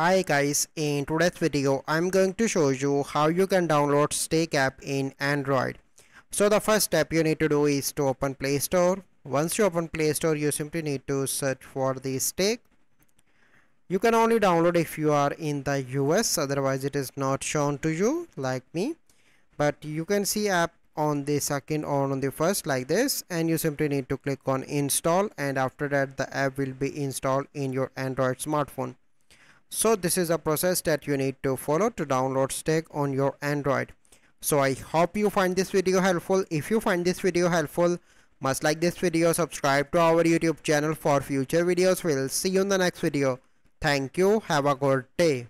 Hi guys, in today's video I'm going to show you how you can download Stake app in Android. So the first step you need to do is to open Play Store. Once you open Play Store you simply need to search for the Stake. You can only download if you are in the US otherwise it is not shown to you like me. But you can see app on the second or on the first like this and you simply need to click on install and after that the app will be installed in your Android smartphone. So this is a process that you need to follow to download Stake on your Android. So I hope you find this video helpful. If you find this video helpful, must like this video, subscribe to our YouTube channel for future videos. We'll see you in the next video. Thank you. Have a good day.